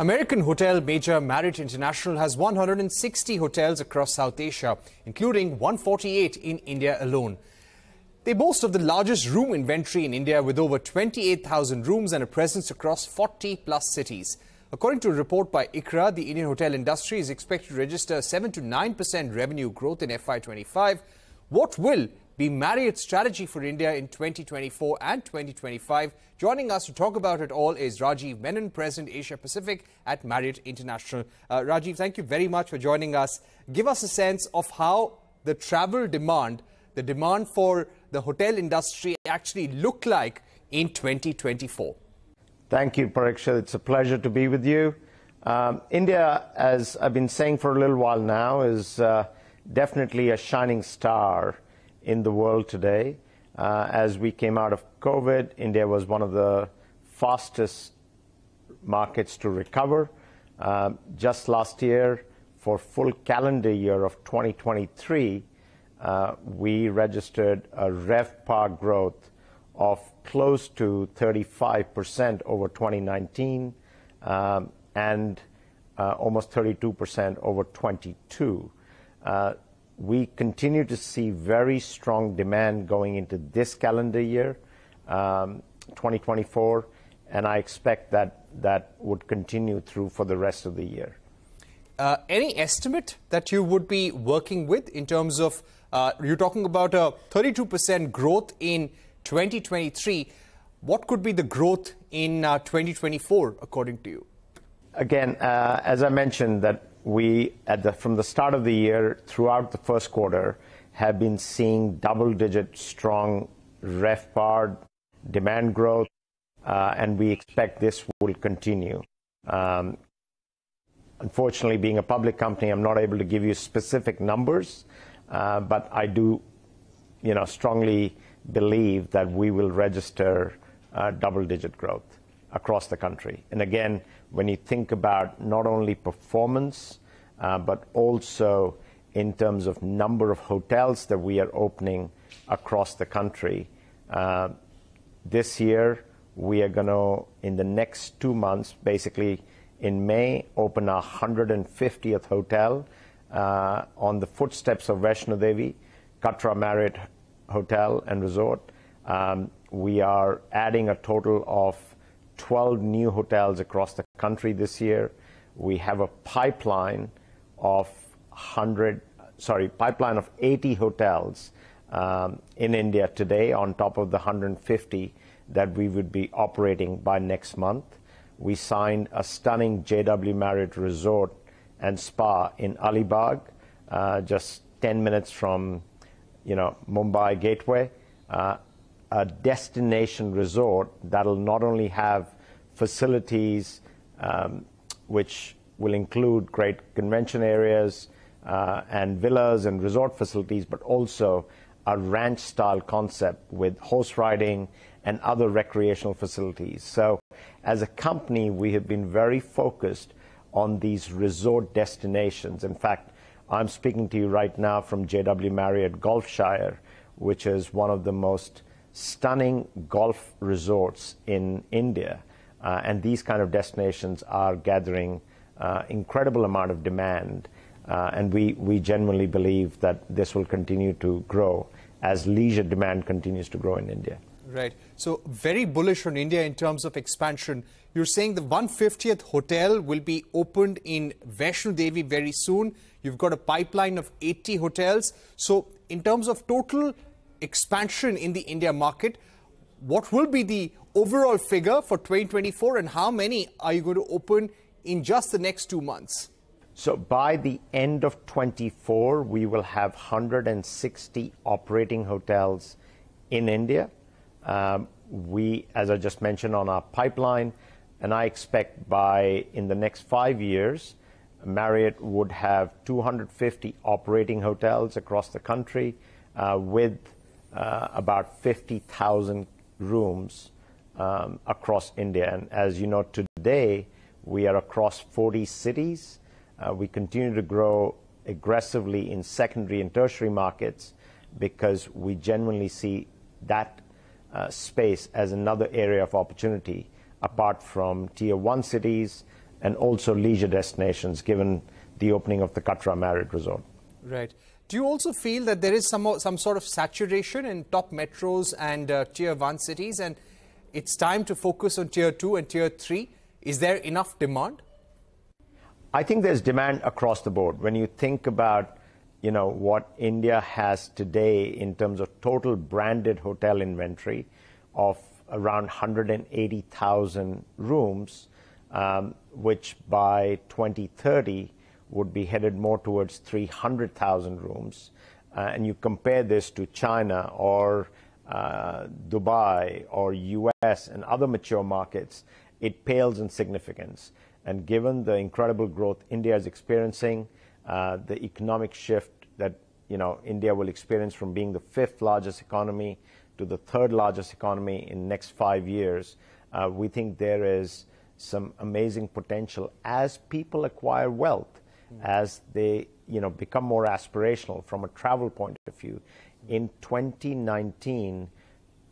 American hotel major Marriott International has 160 hotels across South Asia, including 148 in India alone. They boast of the largest room inventory in India with over 28,000 rooms and a presence across 40 plus cities. According to a report by ICRA, the Indian hotel industry is expected to register 7 to 9% revenue growth in FY25. What will be Marriott's strategy for India in 2024 and 2025. Joining us to talk about it all is Rajeev Menon, President Asia Pacific at Marriott International. Uh, Rajeev, thank you very much for joining us. Give us a sense of how the travel demand, the demand for the hotel industry actually look like in 2024. Thank you, Pariksha. It's a pleasure to be with you. Um, India, as I've been saying for a little while now, is uh, definitely a shining star in the world today. Uh, as we came out of COVID, India was one of the fastest markets to recover. Uh, just last year, for full calendar year of 2023, uh, we registered a RevPAR growth of close to 35% over 2019 um, and uh, almost 32% over 22. We continue to see very strong demand going into this calendar year, um, 2024, and I expect that that would continue through for the rest of the year. Uh, any estimate that you would be working with in terms of uh, you're talking about a 32% growth in 2023. What could be the growth in uh, 2024, according to you? Again, uh, as I mentioned, that we, the, from the start of the year throughout the first quarter, have been seeing double-digit strong RevPAR demand growth, uh, and we expect this will continue. Um, unfortunately, being a public company, I'm not able to give you specific numbers, uh, but I do, you know, strongly believe that we will register uh, double-digit growth across the country. And again, when you think about not only performance, uh, but also in terms of number of hotels that we are opening across the country. Uh, this year, we are going to, in the next two months, basically in May, open our 150th hotel uh, on the footsteps of Vaishno Devi, Katra Marriott Hotel and Resort. Um, we are adding a total of 12 new hotels across the country this year. We have a pipeline of 100, sorry, pipeline of 80 hotels um, in India today on top of the 150 that we would be operating by next month. We signed a stunning JW Marriott Resort and Spa in Alibag, uh, just 10 minutes from, you know, Mumbai Gateway. Uh, a destination resort that'll not only have facilities um, which will include great convention areas uh, and villas and resort facilities, but also a ranch style concept with horse riding and other recreational facilities. So, as a company, we have been very focused on these resort destinations. In fact, I'm speaking to you right now from JW Marriott Golfshire, which is one of the most stunning golf resorts in India. Uh, and these kind of destinations are gathering uh, incredible amount of demand. Uh, and we, we genuinely believe that this will continue to grow as leisure demand continues to grow in India. Right. So, very bullish on India in terms of expansion. You're saying the 150th hotel will be opened in Vaishno Devi very soon. You've got a pipeline of 80 hotels. So, in terms of total expansion in the India market, what will be the overall figure for 2024 and how many are you going to open in just the next two months? So by the end of 24, we will have 160 operating hotels in India. Um, we, as I just mentioned, on our pipeline, and I expect by in the next five years, Marriott would have 250 operating hotels across the country uh, with uh, about 50,000 rooms um, across India. And as you know, today we are across 40 cities. Uh, we continue to grow aggressively in secondary and tertiary markets because we genuinely see that uh, space as another area of opportunity apart from tier one cities and also leisure destinations, given the opening of the Katra Marriott Resort. Right. Do you also feel that there is some, some sort of saturation in top metros and uh, tier one cities, and it's time to focus on tier two and tier three? Is there enough demand? I think there's demand across the board. When you think about you know, what India has today in terms of total branded hotel inventory of around 180,000 rooms, um, which by 2030 would be headed more towards 300,000 rooms. Uh, and you compare this to China or uh, Dubai or US and other mature markets, it pales in significance. And given the incredible growth India is experiencing, uh, the economic shift that you know India will experience from being the fifth largest economy to the third largest economy in next five years, uh, we think there is some amazing potential as people acquire wealth. As they you know become more aspirational from a travel point of view. In 2019,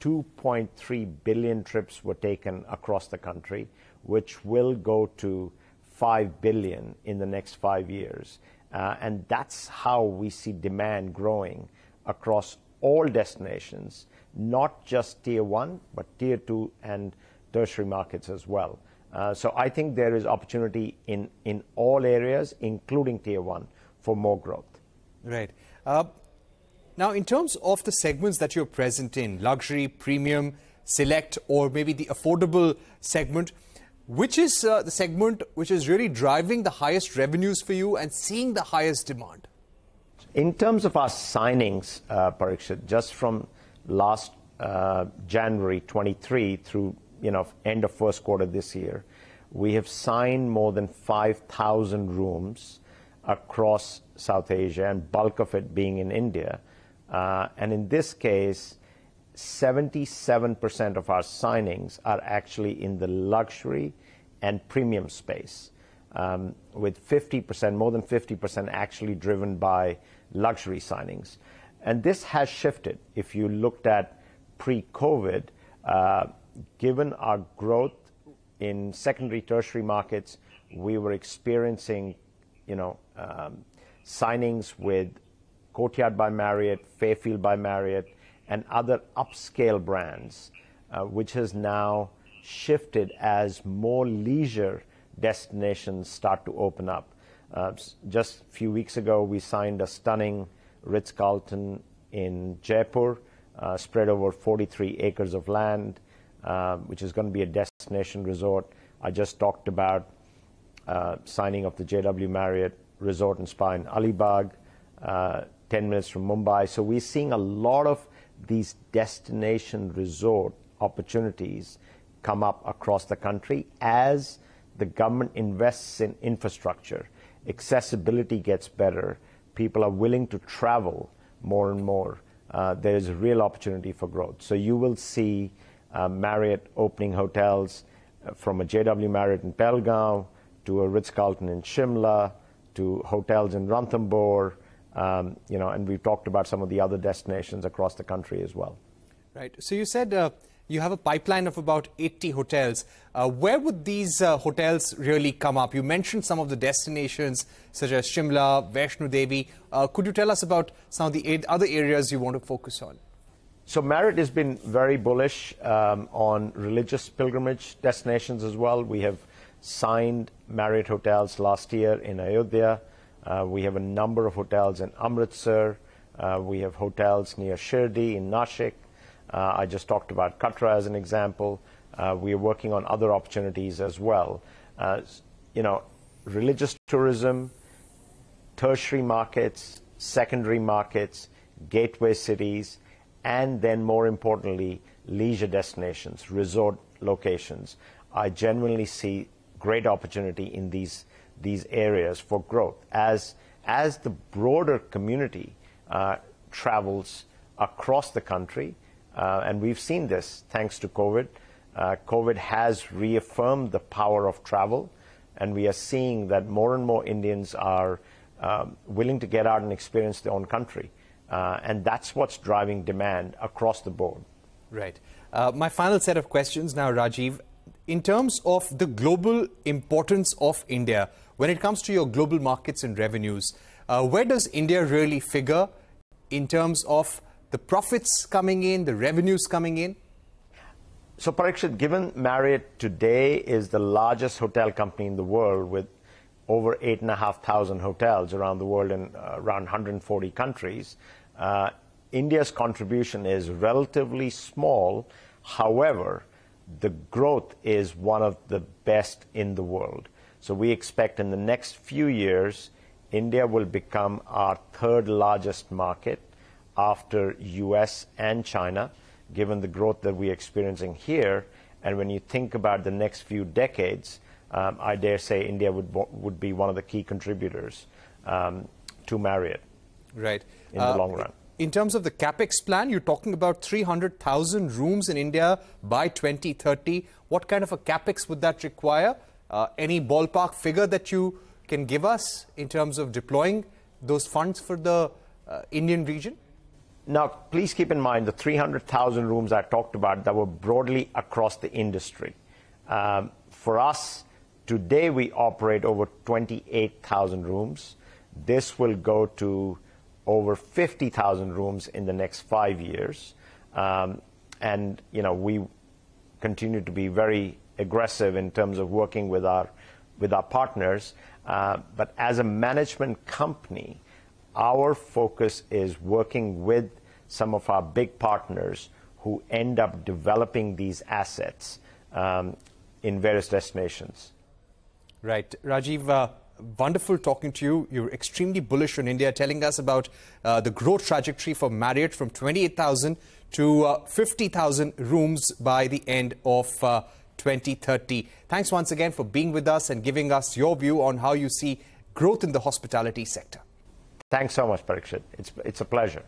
2.3 billion trips were taken across the country, which will go to 5 billion in the next five years. Uh, and that's how we see demand growing across all destinations, not just tier one, but tier two and tertiary markets as well. Uh, so I think there is opportunity in, in all areas, including tier one, for more growth. Right. Uh, now, in terms of the segments that you're present in, luxury, premium, select, or maybe the affordable segment, which is uh, the segment which is really driving the highest revenues for you and seeing the highest demand? In terms of our signings, uh, Parikshit, just from last uh, January 23 through you know end of first quarter this year, we have signed more than 5,000 rooms across South Asia, and bulk of it being in India. Uh, and in this case, 77% of our signings are actually in the luxury and premium space, um, with 50%, more than 50% actually driven by luxury signings. And this has shifted. If you looked at pre-COVID, uh, given our growth in secondary, tertiary markets, we were experiencing, you know, um, signings with Courtyard by Marriott, Fairfield by Marriott, and other upscale brands, uh, which has now shifted as more leisure destinations start to open up. Uh, just a few weeks ago, we signed a stunning Ritz Carlton in Jaipur, uh, spread over 43 acres of land, which is going to be a destination resort. I just talked about uh, signing of the JW Marriott Resort and Spa in Alibag, uh, 10 minutes from Mumbai. So we're seeing a lot of these destination resort opportunities come up across the country as the government invests in infrastructure. Accessibility gets better. People are willing to travel more and more. Uh, there is a real opportunity for growth. So you will see uh, Marriott opening hotels uh, from a JW Marriott in Belgaum to a Ritz-Carlton in Shimla to hotels in Ranthambore, um, you know, and we've talked about some of the other destinations across the country as well. Right. So you said uh, you have a pipeline of about 80 hotels. Uh, where would these uh, hotels really come up? You mentioned some of the destinations such as Shimla, Vaishno Devi. Uh, could you tell us about some of the other areas you want to focus on? So Marriott has been very bullish um, on religious pilgrimage destinations as well. We have signed Marriott hotels last year in Ayodhya. Uh, we have a number of hotels in Amritsar. Uh, we have hotels near Shirdi in Nashik. Uh, I just talked about Katra as an example. Uh, we are working on other opportunities as well. Uh, you know, religious tourism, tertiary markets, secondary markets, gateway cities, and then more importantly, leisure destinations, resort locations. I genuinely see great opportunity in these these areas for growth as as the broader community uh, travels across the country uh, and we've seen this thanks to COVID. Uh, COVID has reaffirmed the power of travel, and we are seeing that more and more Indians are um, willing to get out and experience their own country. Uh, and that's what's driving demand across the board. Right. Uh, my final set of questions now, Rajeev. in terms of the global importance of India, when it comes to your global markets and revenues, uh, where does India really figure in terms of the profits coming in, the revenues coming in? So, Parikshit, given Marriott today is the largest hotel company in the world with over 8,500 hotels around the world in uh, around 140 countries, uh, India's contribution is relatively small. However, the growth is one of the best in the world. So we expect in the next few years, India will become our third largest market after US and China, given the growth that we're experiencing here. And when you think about the next few decades, um, I dare say India would, would be one of the key contributors um, to Marriott. Right. In uh, the long run. In terms of the capex plan, you're talking about 300,000 rooms in India by 2030. What kind of a capex would that require? Uh, any ballpark figure that you can give us in terms of deploying those funds for the uh, Indian region? Now, please keep in mind the 300,000 rooms I talked about that were broadly across the industry. Um, for us, today we operate over 28,000 rooms. This will go to over 50,000 rooms in the next five years. Um, and, you know, we continue to be very aggressive in terms of working with our, with our partners. Uh, but as a management company, our focus is working with some of our big partners who end up developing these assets um, in various destinations. Right. Rajeev, uh, wonderful talking to you. You're extremely bullish on India, telling us about uh, the growth trajectory for Marriott from 28,000 to uh, 50,000 rooms by the end of uh, 2030. Thanks once again for being with us and giving us your view on how you see growth in the hospitality sector. Thanks so much, Parikshit. It's, it's a pleasure.